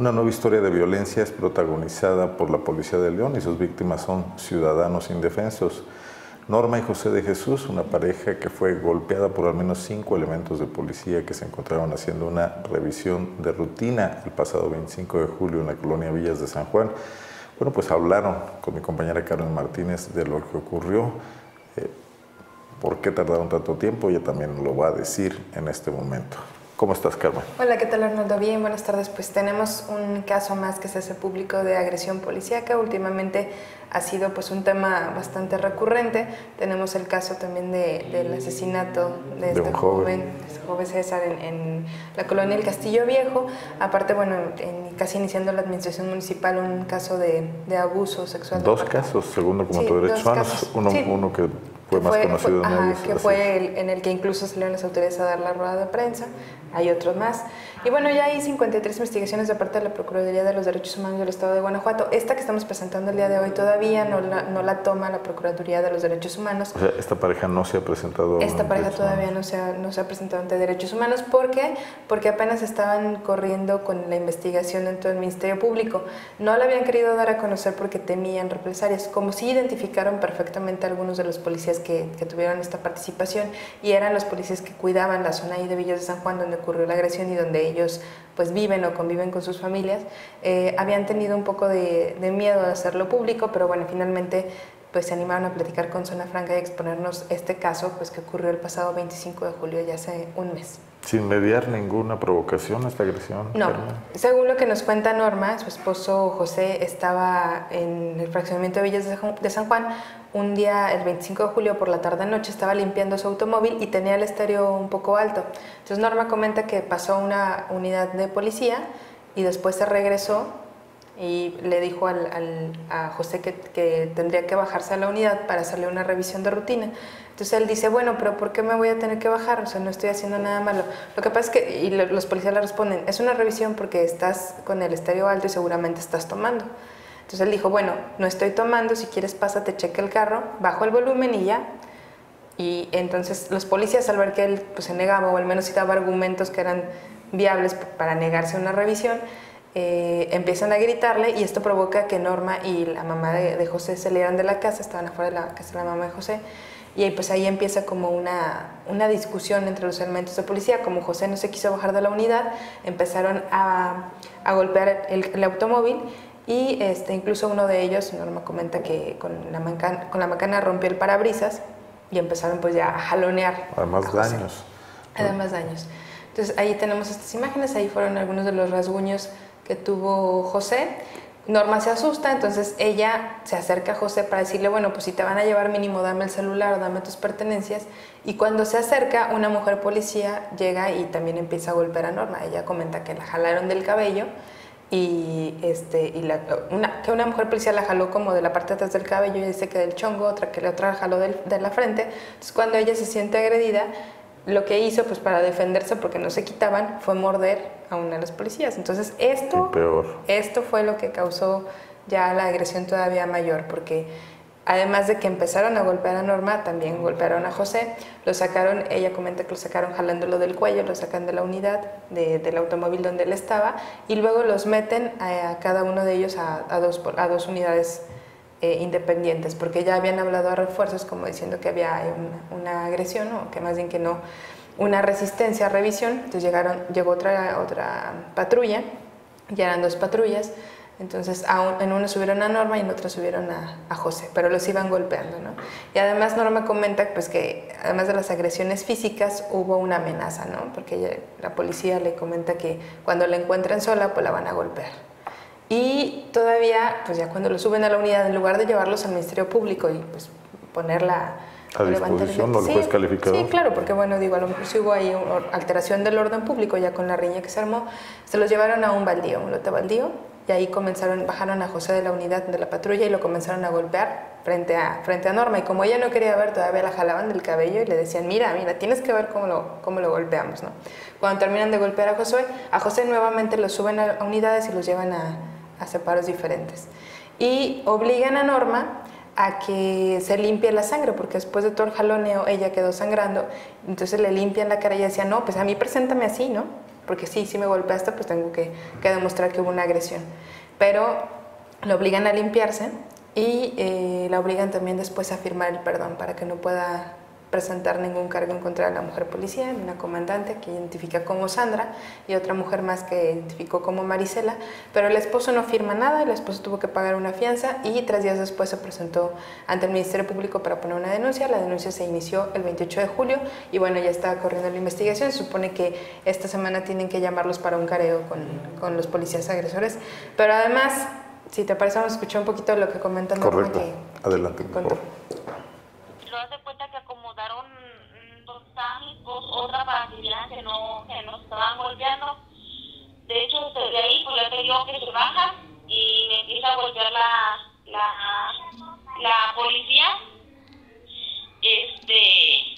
Una nueva historia de violencia es protagonizada por la Policía de León y sus víctimas son ciudadanos indefensos. Norma y José de Jesús, una pareja que fue golpeada por al menos cinco elementos de policía que se encontraban haciendo una revisión de rutina el pasado 25 de julio en la colonia Villas de San Juan. Bueno, pues hablaron con mi compañera Carmen Martínez de lo que ocurrió, eh, por qué tardaron tanto tiempo, ella también lo va a decir en este momento. ¿Cómo estás, Carmen? Hola, ¿qué tal, Arnoldo? Bien, buenas tardes. Pues tenemos un caso más que se hace público de agresión policíaca. Últimamente ha sido pues un tema bastante recurrente. Tenemos el caso también del asesinato de, este joven, este joven César en, la colonia El Castillo Viejo. Aparte, bueno, casi iniciando la administración municipal, un caso de, abuso sexual. Dos casos, segundo como tu derechos humanos, uno, uno que fue más conocido que fue en el que incluso salieron las autoridades a dar la rueda de prensa, hay otros más. Y bueno, ya hay 53 investigaciones de parte de la Procuraduría de los Derechos Humanos del Estado de Guanajuato. Esta que estamos presentando el día de hoy todavía no la, no la toma la Procuraduría de los Derechos Humanos. O sea, esta pareja no se ha presentado. Esta pareja todavía no se, ha, no se ha presentado ante Derechos Humanos. ¿Por qué? Porque apenas estaban corriendo con la investigación dentro del Ministerio Público. No la habían querido dar a conocer porque temían represalias. Como si identificaron perfectamente a algunos de los policías que, tuvieron esta participación y eran los policías que cuidaban la zona ahí de Villas de San Juan donde ocurrió la agresión y donde ellos pues viven o conviven con sus familias, eh, habían tenido un poco de, de miedo de hacerlo público, pero bueno, finalmente pues se animaron a platicar con Zona Franca y exponernos este caso pues que ocurrió el pasado 25 de julio, ya hace un mes. Sin mediar ninguna provocación a esta agresión. No, según lo que nos cuenta Norma, su esposo José estaba en el fraccionamiento de Villas de San Juan un día, el 25 de julio por la tarde-noche, estaba limpiando su automóvil y tenía el estéreo un poco alto. Entonces Norma comenta que pasó una unidad de policía y después se regresó y le dijo al, a José que, que, tendría que bajarse a la unidad para hacerle una revisión de rutina. Entonces él dice, bueno, pero ¿por qué me voy a tener que bajar? O sea, no estoy haciendo nada malo. Lo que pasa es que, y los policías le responden, es una revisión porque estás con el estéreo alto y seguramente estás tomando. Entonces él dijo, bueno, no estoy tomando, si quieres pásate, cheque el carro, bajo el volumen y ya. Y entonces los policías al ver que él pues, se negaba o al menos daba argumentos que eran viables para negarse a una revisión, eh, empiezan a gritarle y esto provoca que Norma y la mamá de, José se salieran de la casa, estaban afuera de la casa de la mamá de José, y pues ahí empieza como una, una discusión entre los elementos de policía, como José no se quiso bajar de la unidad, empezaron a, a golpear el, automóvil y este, incluso uno de ellos, Norma comenta que con la, macana, con la macana rompió el parabrisas y empezaron pues ya a jalonear. Además daños. Además daños. Entonces ahí tenemos estas imágenes, ahí fueron algunos de los rasguños que tuvo José. Norma se asusta, entonces ella se acerca a José para decirle, bueno, pues si te van a llevar mínimo dame el celular dame tus pertenencias. Y cuando se acerca, una mujer policía llega y también empieza a golpear a Norma. Ella comenta que la jalaron del cabello y, este, y la, que una mujer policía la jaló como de la parte de atrás del cabello y dice que del chongo, otra que la otra la jaló de la frente. Entonces cuando ella se siente agredida, lo que hizo pues para defenderse porque no se quitaban fue morder a una de las policías. Entonces esto, esto fue lo que causó ya la agresión todavía mayor porque además de que empezaron a golpear a Norma, también golpearon a José, lo sacaron, ella comenta que lo sacaron jalándolo del cuello, lo sacan de la unidad del automóvil donde él estaba y luego los meten a, cada uno de ellos a, dos, a dos unidades eh, independientes, porque ya habían hablado a refuerzos como diciendo que había una, agresión o que más bien que no, una resistencia a revisión. Entonces llegaron, llegó otra, otra patrulla, ya eran dos patrullas, entonces en una subieron a Norma y en otra subieron a, José, pero los iban golpeando. ¿no? Y además Norma comenta pues, que además de las agresiones físicas hubo una amenaza, ¿no? porque la policía le comenta que cuando la encuentren sola pues la van a golpear. Y todavía, pues ya cuando lo suben a la unidad, en lugar de llevarlos al Ministerio Público y pues ponerla a disposición, ¿no lo puedes calificar? Sí, claro, porque bueno, digo, a lo mejor si hubo ahí una alteración del orden público ya con la riña que se armó, se los llevaron a un baldío, un lote baldío, y ahí comenzaron, bajaron a José de la unidad de la patrulla y lo comenzaron a golpear frente a, frente a Norma. Y como ella no quería ver, todavía la jalaban del cabello y le decían, mira, mira, tienes que ver cómo lo, cómo lo golpeamos, ¿no? Cuando terminan de golpear a José, a José nuevamente lo suben a unidades y los llevan a a separos diferentes. Y obligan a Norma a que se limpie la sangre, porque después de todo el jaloneo ella quedó sangrando, entonces le limpian la cara y decía, no, pues a mí preséntame así, ¿no? porque sí, sí me golpeaste, pues tengo que, demostrar que hubo una agresión. Pero lo obligan a limpiarse y eh, la obligan también después a firmar el perdón para que no pueda presentar ningún cargo en contra de la mujer policía, una comandante que identifica como Sandra y otra mujer más que identificó como Marisela, pero el esposo no firma nada, el esposo tuvo que pagar una fianza y tres días después se presentó ante el Ministerio Público para poner una denuncia, la denuncia se inició el 28 de julio y bueno, ya está corriendo la investigación, se supone que esta semana tienen que llamarlos para un careo con, con los policías agresores, pero además, si te parece, vamos a escuchar un poquito lo que comentan. Correcto, adelante, por otra para que no, que nos estaban golpeando. De hecho, desde ahí, pues le pidió que se baja y me empieza a golpear la, la, la policía. Este,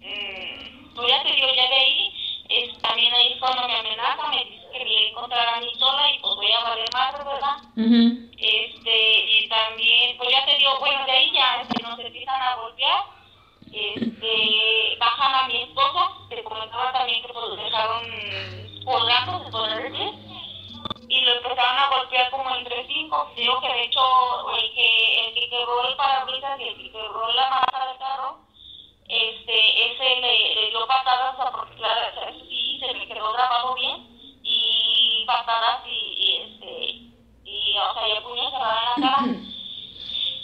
mmm, pues ya te digo, ya de ahí, también ahí cuando me amenaza, me dice que me voy a encontrar a mí sola y pues voy a valer más, ¿verdad y también, pues ya te digo, bueno, de ahí ya este, nos empiezan a golpear este, bajan a mi esposo, te también que pues, dejaron colgando, se puede decir, y lo empezaron a golpear como entre cinco. Digo que de hecho el que, el que quebró el parabrisas y el que quebró la masa del carro, este, ese le, le dio patadas, porque claro, sí, se me quedó grabado bien, y patadas y, y este, y o sea, y el puño se va en la cara.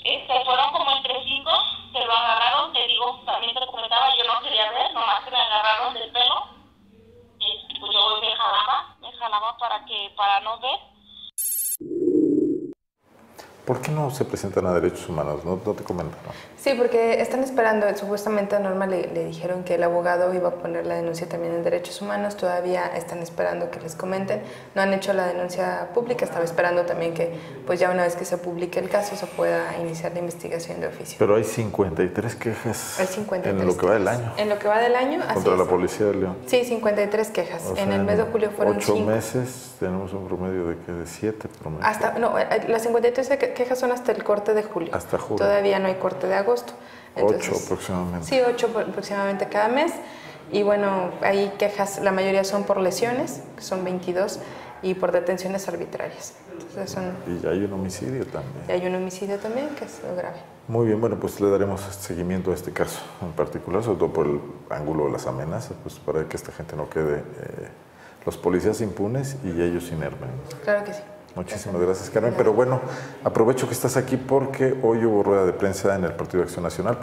Este, fueron como entre cinco, se lo agarraron, te digo, también te comentaba, yo no quería ver, nomás que me agarraron del pelo, y pues yo me jalaba, me para no ver, ¿Por qué no se presentan a derechos humanos? ¿No, te comentaron? Sí, porque están esperando, supuestamente a Norma le, dijeron que el abogado iba a poner la denuncia también en derechos humanos, todavía están esperando que les comenten, no han hecho la denuncia pública, estaba esperando también que pues ya una vez que se publique el caso se pueda iniciar la investigación de oficio. Pero hay 53 quejas hay 53 en lo que va del año. En lo que va del año, Contra la Policía de León. Sí, 53 quejas. en el mes de julio fueron 8 meses tenemos un promedio de que de 7 promedio. Hasta, no, eh, las 53 quejas son hasta el corte de julio. Hasta julio. Todavía no hay corte de agosto. ocho aproximadamente. Sí, ocho aproximadamente cada mes. Y bueno, hay quejas, la mayoría son por lesiones, que son 22, y por detenciones arbitrarias. Y hay un homicidio también. Y hay un homicidio también, que es grave. Muy bien, bueno, pues le daremos seguimiento a este caso en particular, sobre todo por el ángulo de las amenazas, pues para que esta gente no quede, eh, los policías impunes y ellos inermes. Claro que sí. Muchísimas gracias, Carmen. Pero bueno, aprovecho que estás aquí porque hoy hubo rueda de prensa en el Partido de Acción Nacional.